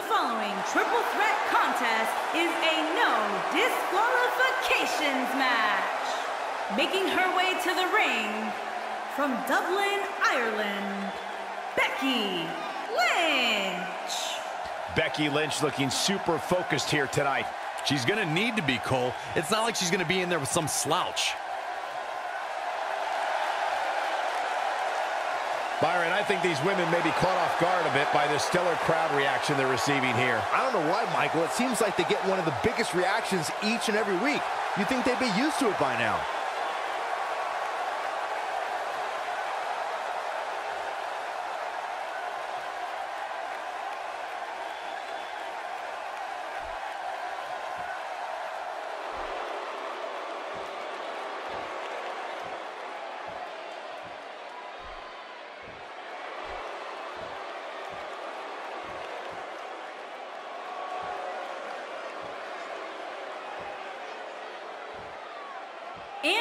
The following triple threat contest is a no disqualifications match. Making her way to the ring from Dublin, Ireland, Becky Lynch. Becky Lynch looking super focused here tonight. She's going to need to be, Cole. It's not like she's going to be in there with some slouch. I think these women may be caught off guard a bit by the stellar crowd reaction they're receiving here. I don't know why, Michael. It seems like they get one of the biggest reactions each and every week. You'd think they'd be used to it by now.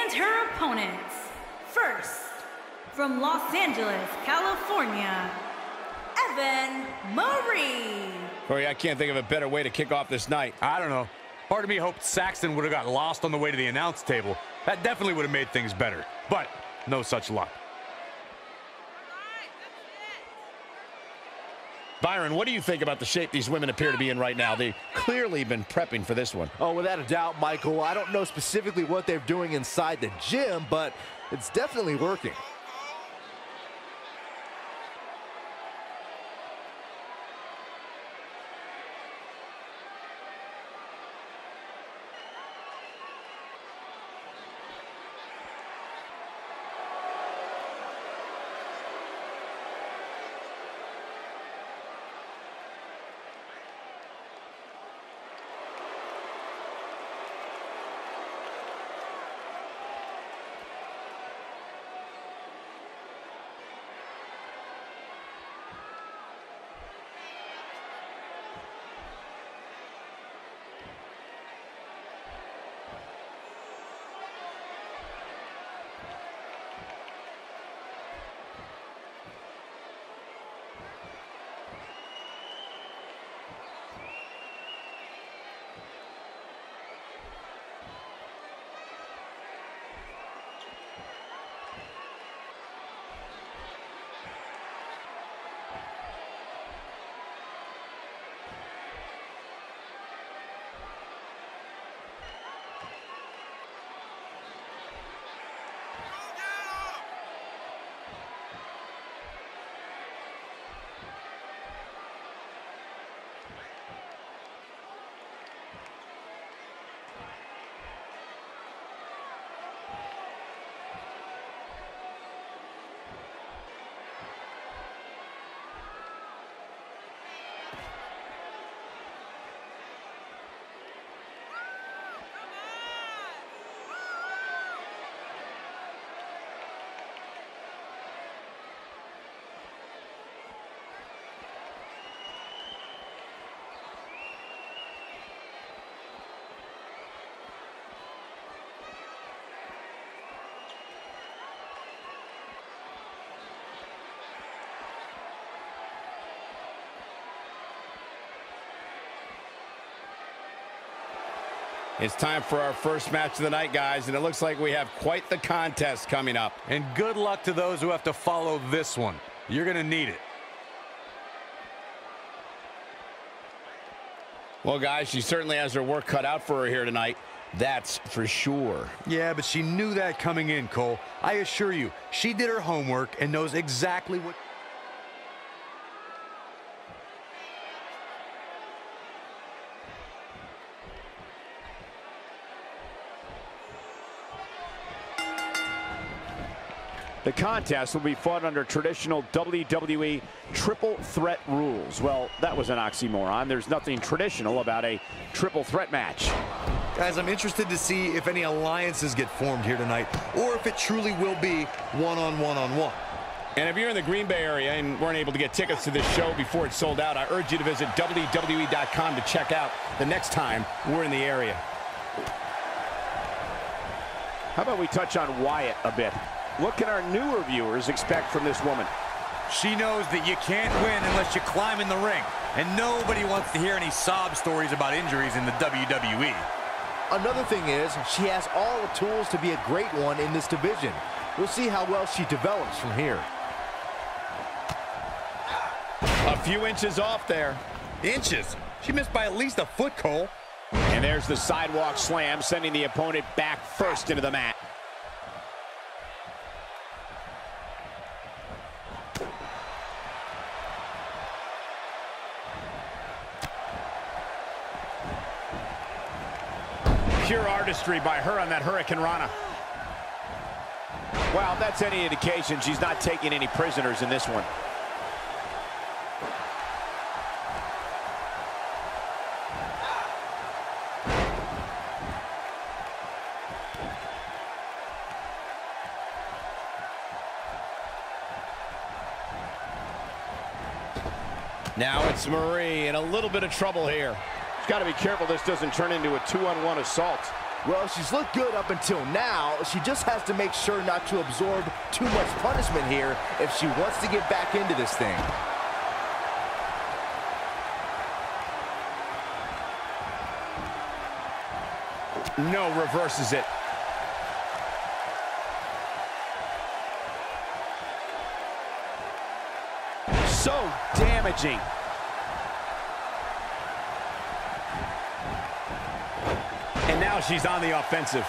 And her opponents. First, from Los Angeles, California, Eva Marie. Corey, I can't think of a better way to kick off this night. I don't know. Part of me hoped Saxton would have got lost on the way to the announce table. That definitely would have made things better. But no such luck. Byron, what do you think about the shape these women appear to be in right now? They've clearly been prepping for this one. Oh, without a doubt, Michael. I don't know specifically what they're doing inside the gym, but it's definitely working. It's time for our first match of the night, guys, and it looks like we have quite the contest coming up. And good luck to those who have to follow this one. You're going to need it. Well, guys, she certainly has her work cut out for her here tonight. That's for sure. Yeah, but she knew that coming in, Cole. I assure you, she did her homework and knows exactly what... The contest will be fought under traditional WWE triple threat rules. Well, that was an oxymoron. There's nothing traditional about a triple threat match. Guys, I'm interested to see if any alliances get formed here tonight, or if it truly will be one-on-one-on-one. And if you're in the Green Bay area and weren't able to get tickets to this show before it sold out, I urge you to visit WWE.com to check out the next time we're in the area. How about we touch on Wyatt a bit? What can our newer viewers expect from this woman? She knows that you can't win unless you climb in the ring. And nobody wants to hear any sob stories about injuries in the WWE. Another thing is, she has all the tools to be a great one in this division. We'll see how well she develops from here. A few inches off there. Inches? She missed by at least a foot, Cole. And there's the sidewalk slam, sending the opponent back first into the mat. Pure artistry by her on that Hurricanrana. Well, if that's any indication, she's not taking any prisoners in this one. Now it's Marie in a little bit of trouble here. Got to be careful this doesn't turn into a two-on-one assault. Well, she's looked good up until now. She just has to make sure not to absorb too much punishment here if she wants to get back into this thing. No, reverses it. So damaging. And now she's on the offensive.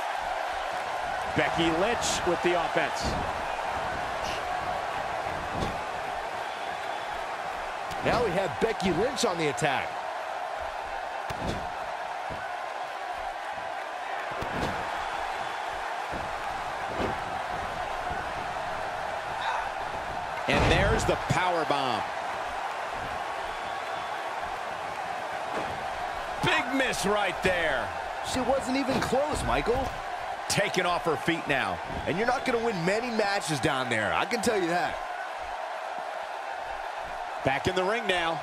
Becky Lynch with the offense. Now we have Becky Lynch on the attack. And there's the power bomb. Big miss right there. She wasn't even close, Michael. Taken off her feet now. And you're not going to win many matches down there. I can tell you that. Back in the ring now.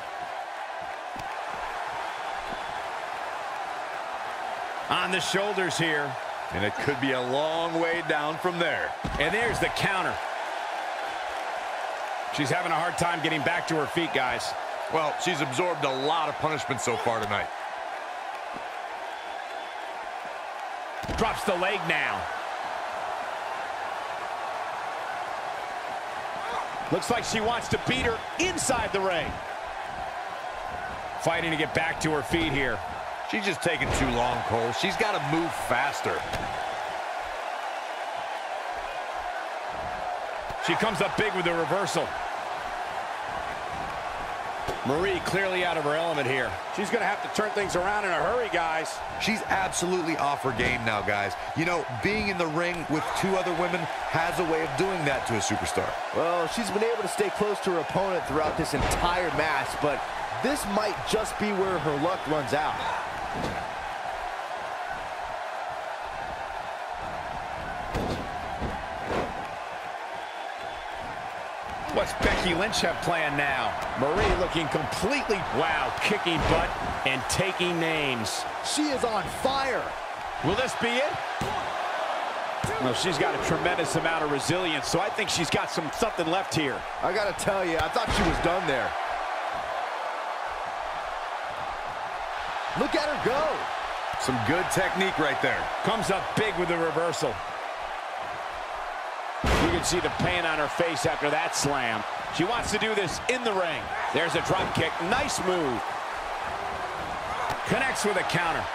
On the shoulders here. And it could be a long way down from there. And there's the counter. She's having a hard time getting back to her feet, guys. Well, she's absorbed a lot of punishment so far tonight. Drops the leg now. Looks like she wants to beat her inside the ring. Fighting to get back to her feet here. She's just taking too long, Cole. She's got to move faster. She comes up big with the reversal. Marie clearly out of her element here. She's going to have to turn things around in a hurry, guys. She's absolutely off her game now, guys. You know, being in the ring with two other women has a way of doing that to a superstar. Well, she's been able to stay close to her opponent throughout this entire match, but this might just be where her luck runs out. What's Becky Lynch have planned now? Marie looking completely, wow, kicking butt and taking names. She is on fire. Will this be it? Well, she's got a tremendous amount of resilience, so I think she's got some something left here. I got to tell you, I thought she was done there. Look at her go. Some good technique right there. Comes up big with the reversal. You can see the pain on her face after that slam. She wants to do this in the ring. There's a drop kick. Nice move. Connects with a counter.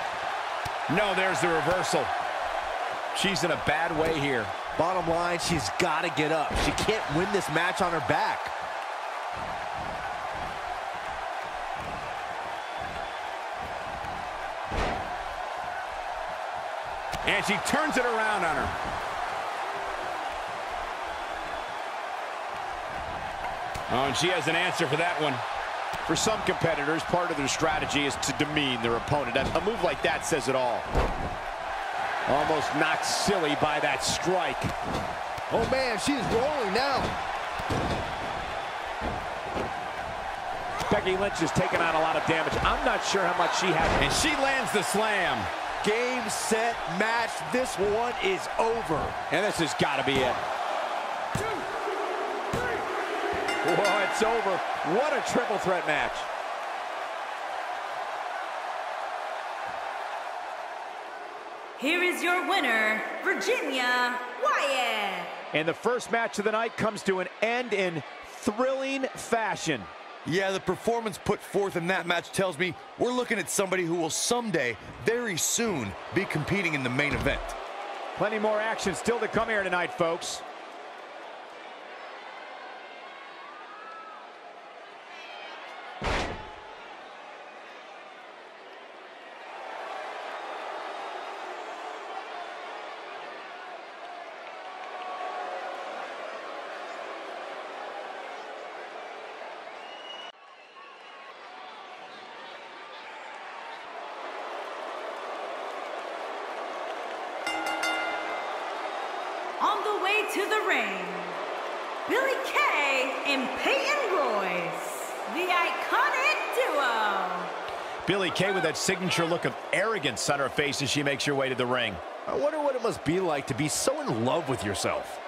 No, there's the reversal. She's in a bad way here. Bottom line, she's got to get up. She can't win this match on her back. And she turns it around on her. Oh, and she has an answer for that one. For some competitors, part of their strategy is to demean their opponent. A move like that says it all. Almost knocked silly by that strike. Oh, man, she's rolling now. Becky Lynch has taken on a lot of damage. I'm not sure how much she has. And she lands the slam. Game, set, match. This one is over. And this has got to be it. Whoa, it's over. What a triple threat match. Here is your winner, Virginia Wyatt. And the first match of the night comes to an end in thrilling fashion. Yeah, the performance put forth in that match tells me we're looking at somebody who will someday, very soon, be competing in the main event. Plenty more action still to come here tonight, folks. To the ring, Billie Kay and Peyton Royce, the iconic duo. Billie Kay with that signature look of arrogance on her face as she makes her way to the ring. I wonder what it must be like to be so in love with yourself.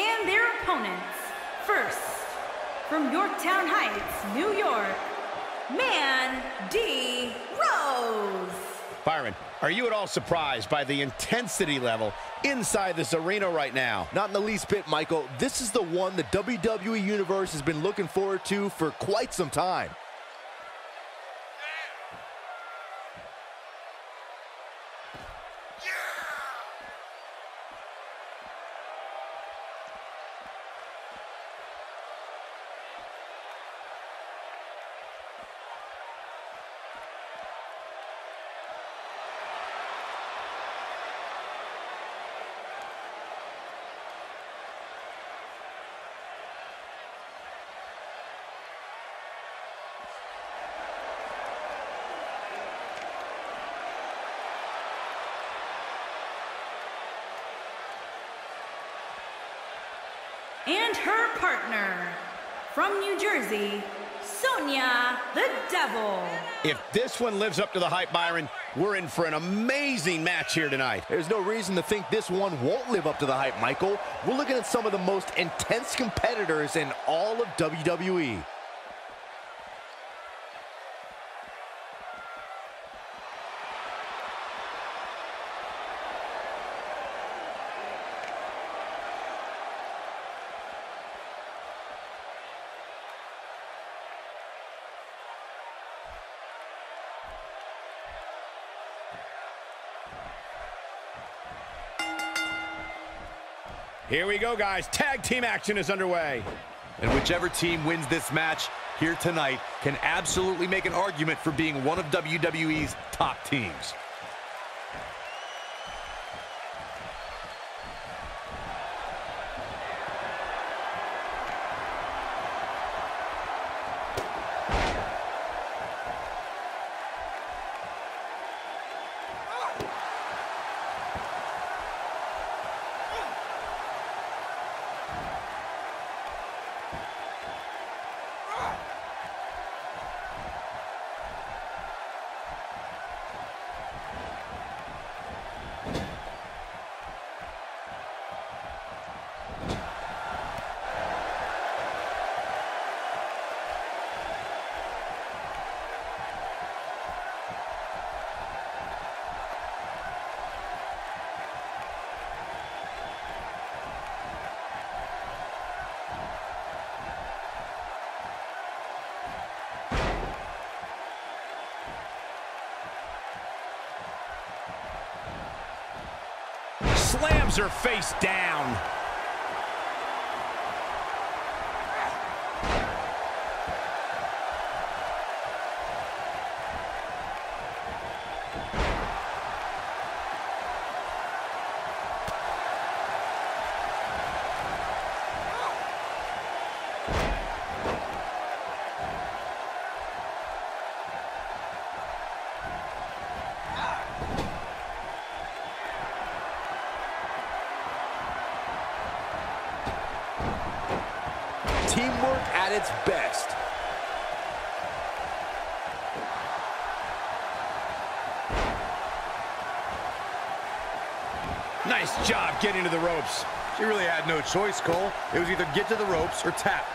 And their opponents. First, from Yorktown Heights, New York, Man D. Rose. Byron, are you at all surprised by the intensity level inside this arena right now? Not in the least bit, Michael. This is the one the WWE Universe has been looking forward to for quite some time. And her partner, from New Jersey, Sonia the Devil. If this one lives up to the hype, Byron, we're in for an amazing match here tonight. There's no reason to think this one won't live up to the hype, Michael. We're looking at some of the most intense competitors in all of. WWE. Here we go, guys. Tag team action is underway. And whichever team wins this match here tonight can absolutely make an argument for being one of WWE's top teams. Slams her face down. Nice job getting to the ropes. She really had no choice, Cole. It was either get to the ropes or tap.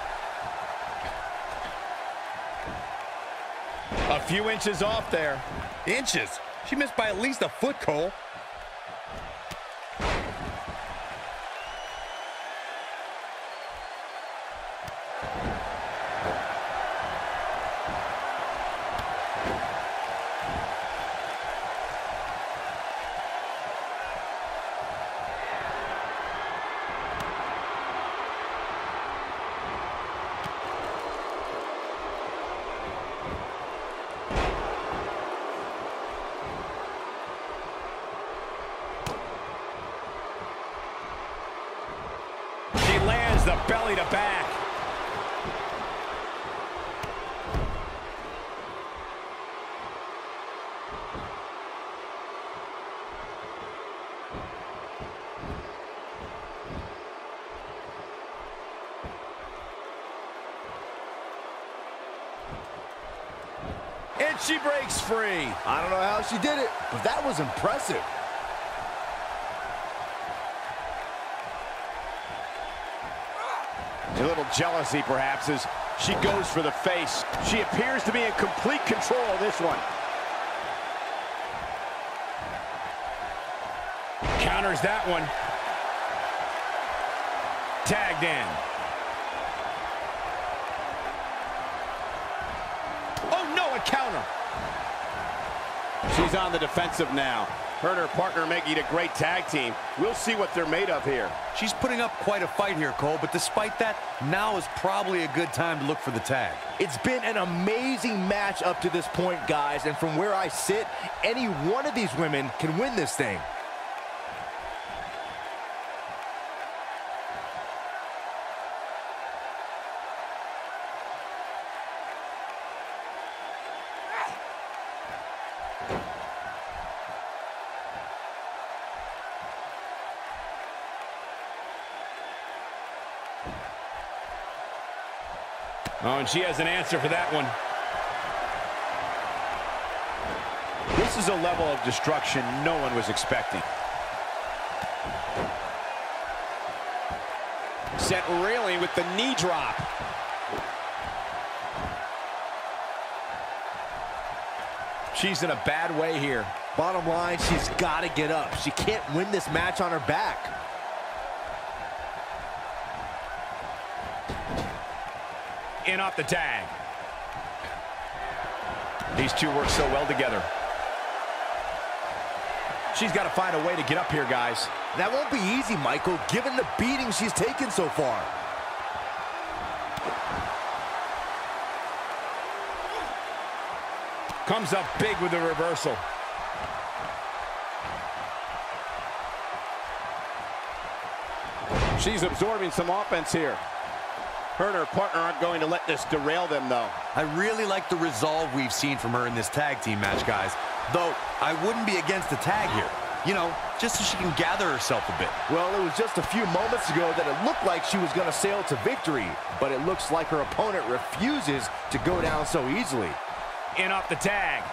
A few inches off there. Inches? She missed by at least a foot, Cole. She lands the belly to back. And she breaks free. I don't know how she did it, but that was impressive. A little jealousy, perhaps, as she goes for the face. She appears to be in complete control of this one. Counters that one. Tagged in. Oh, no, a counter. She's on the defensive now. Her and her partner making a great tag team. We'll see what they're made of here. She's putting up quite a fight here, Cole, but despite that, now is probably a good time to look for the tag. It's been an amazing match up to this point, guys, and from where I sit, any one of these women can win this thing. And she has an answer for that one. This is a level of destruction no one was expecting. Set railing with the knee drop. She's in a bad way here. Bottom line, she's got to get up. She can't win this match on her back. In off the tag. These two work so well together. She's got to find a way to get up here, guys. That won't be easy, Michael, given the beating she's taken so far. Comes up big with the reversal. She's absorbing some offense here. Her and her partner aren't going to let this derail them, though. I really like the resolve we've seen from her in this tag team match, guys. Though, I wouldn't be against the tag here. You know, just so she can gather herself a bit. Well, it was just a few moments ago that it looked like she was going to sail to victory, but it looks like her opponent refuses to go down so easily. In off the tag.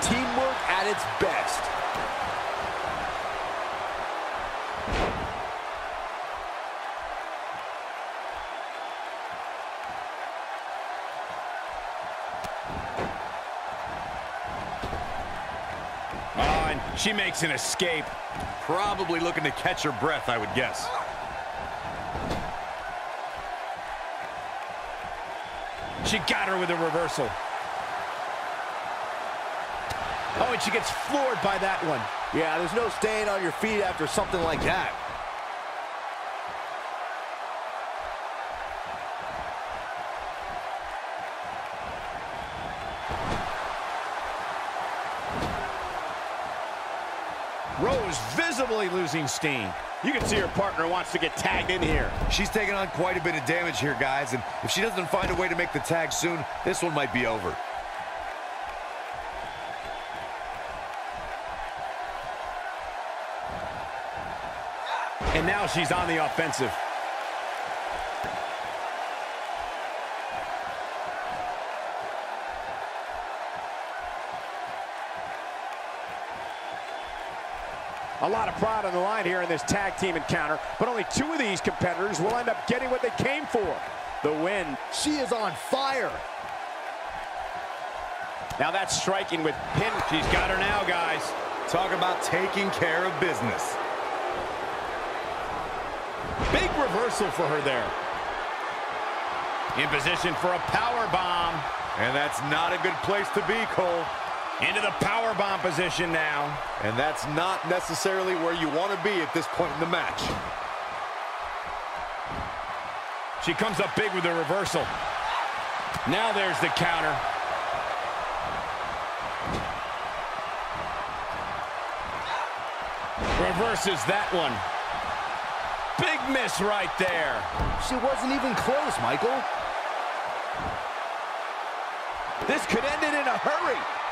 Teamwork at its best. Oh, and she makes an escape. Probably looking to catch her breath, I would guess. She got her with a reversal. Oh, and she gets floored by that one. Yeah, there's no staying on your feet after something like that. Rose visibly losing steam. You can see her partner wants to get tagged in here. She's taking on quite a bit of damage here, guys, and if she doesn't find a way to make the tag soon, this one might be over. And now she's on the offensive. A lot of pride on the line here in this tag team encounter, but only two of these competitors will end up getting what they came for, the win. She is on fire. Now that's striking with pin. She's got her now, guys. Talk about taking care of business. Big reversal for her there. In position for a power bomb. And that's not a good place to be, Cole. Into the power bomb position now. And that's not necessarily where you want to be at this point in the match. She comes up big with the reversal. Now there's the counter. Reverses that one. Big miss right there. She wasn't even close, Michael. This could end it in a hurry.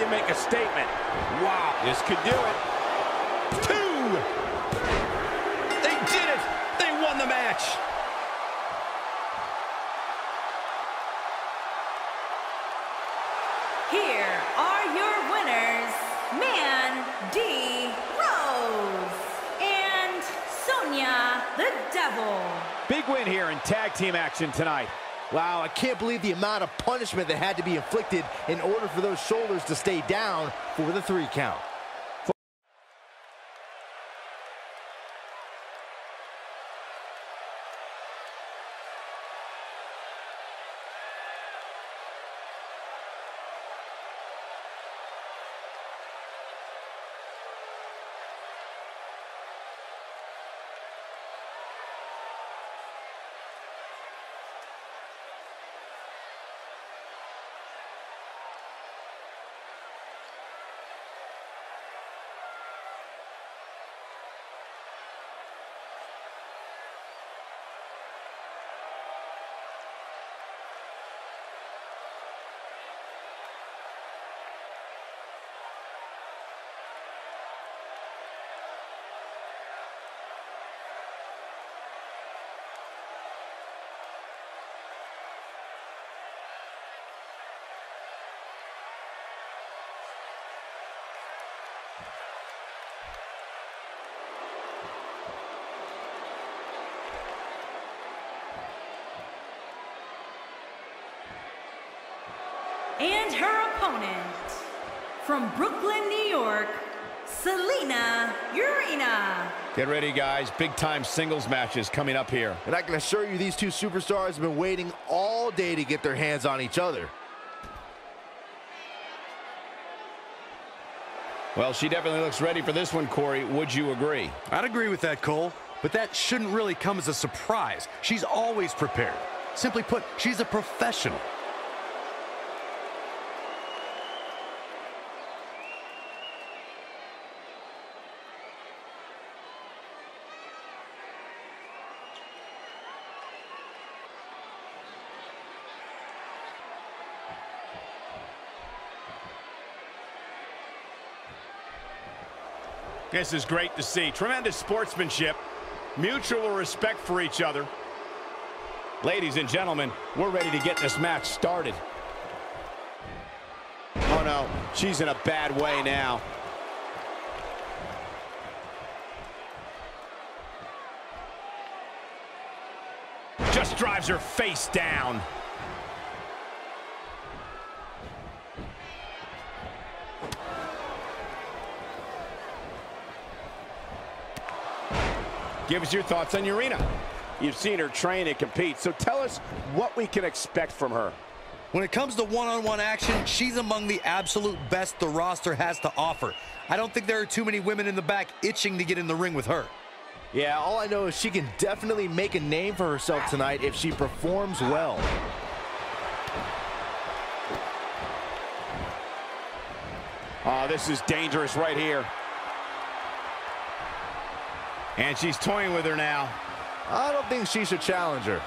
You make a statement. Wow, this could do it. Two. They did it. They won the match. Here are your winners, Mandy Rose and Sonya the Devil. Big win here in tag team action tonight. Wow, I can't believe the amount of punishment that had to be inflicted in order for those shoulders to stay down for the three count. And her opponent, from Brooklyn, New York, Selena Urena. Get ready, guys. Big time singles matches coming up here. And I can assure you these two superstars have been waiting all day to get their hands on each other. Well, she definitely looks ready for this one, Corey. Would you agree? I'd agree with that, Cole. But that shouldn't really come as a surprise. She's always prepared. Simply put, she's a professional. This is great to see. Tremendous sportsmanship, mutual respect for each other. Ladies and gentlemen, we're ready to get this match started. Oh no, she's in a bad way now. Just drives her face down. Give us your thoughts on Urena. You've seen her train and compete, so tell us what we can expect from her. When it comes to one-on-one -on -one action, she's among the absolute best the roster has to offer. I don't think there are too many women in the back itching to get in the ring with her. Yeah, all I know is she can definitely make a name for herself tonight if she performs well. Oh, this is dangerous right here. And she's toying with her now. I don't think she should challenge her.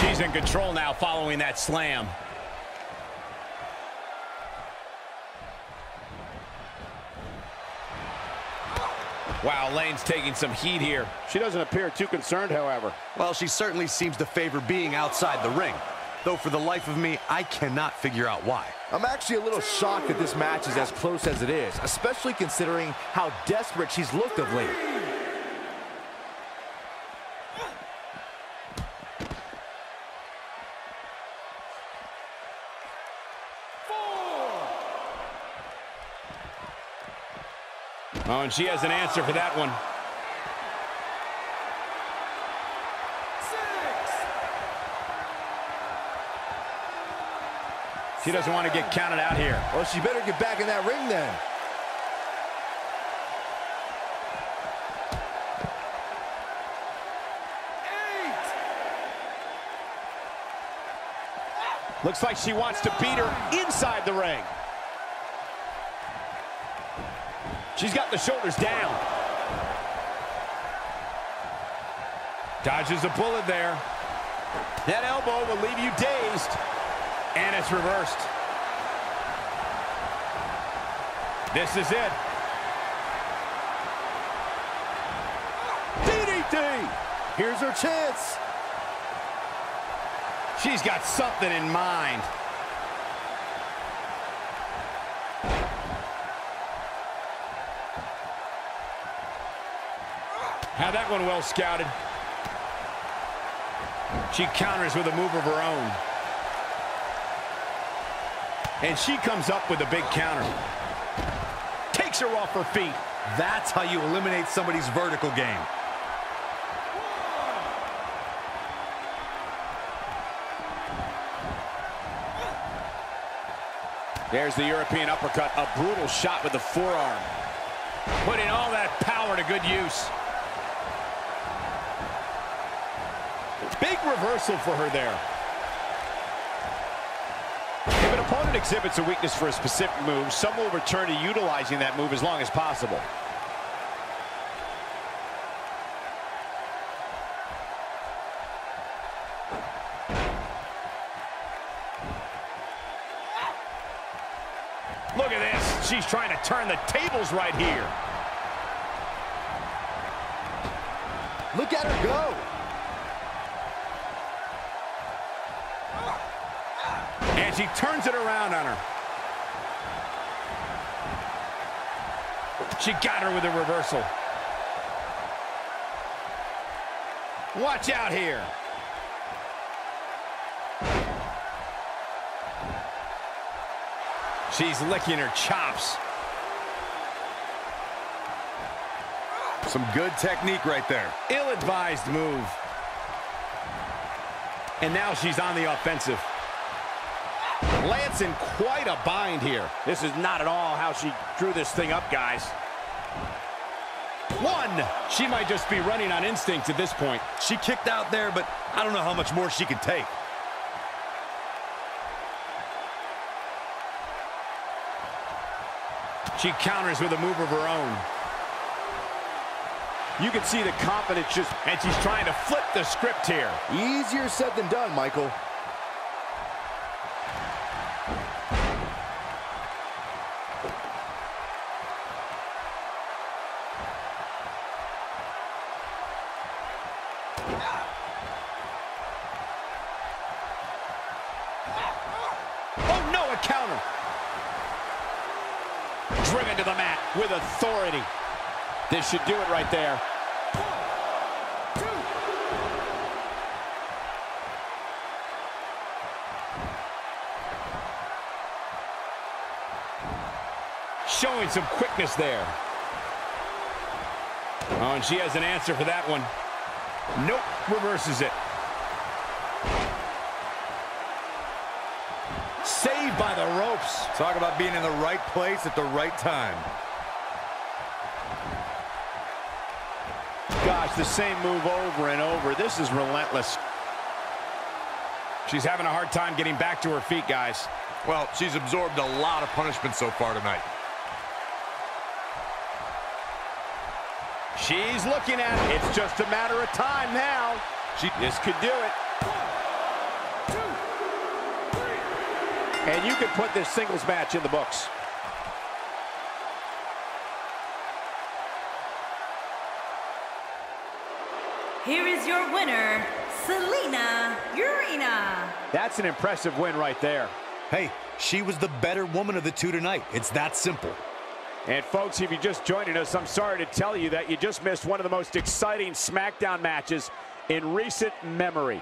She's in control now following that slam. Wow, Lana's taking some heat here. She doesn't appear too concerned, however. Well, she certainly seems to favor being outside the ring. Though for the life of me, I cannot figure out why. I'm actually a little shocked that this match is as close as it is, especially considering how desperate she's looked of late. Oh, and she has an answer for that one. She doesn't want to get counted out here. Well, she better get back in that ring then. Looks like she wants to beat her inside the ring. She's got the shoulders down. Dodges a bullet there. That elbow will leave you dazed. And it's reversed. This is it. DDT! Here's her chance. She's got something in mind. Had that one well scouted. She counters with a move of her own. And she comes up with a big counter. Takes her off her feet. That's how you eliminate somebody's vertical game. There's the European uppercut. A brutal shot with the forearm. Putting all that power to good use. Reversal for her there. If an opponent exhibits a weakness for a specific move, some will return to utilizing that move as long as possible. Look at this. She's trying to turn the tables right here. Look at her go. And she turns it around on her. She got her with a reversal. Watch out here. She's licking her chops. Some good technique right there. Ill-advised move. And now she's on the offensive. Lance in quite a bind here. This is not at all how she drew this thing up, guys. One. She might just be running on instinct at this point. She kicked out there, but I don't know how much more she can take. She counters with a move of her own. You can see the confidence just... And she's trying to flip the script here. Easier said than done, Michael. This should do it right there. Showing some quickness there. Oh, and she has an answer for that one. Nope, reverses it. Saved by the ropes. Talk about being in the right place at the right time. Gosh, the same move over and over. This is relentless. She's having a hard time getting back to her feet, guys. Well, she's absorbed a lot of punishment so far tonight. She's looking at it. It's just a matter of time now. She This could do it. And you can put this singles match in the books. Here is your winner, Selena Urena. That's an impressive win right there. Hey, she was the better woman of the two tonight. It's that simple. And folks, if you're just joining us, I'm sorry to tell you that you just missed one of the most exciting SmackDown matches in recent memory.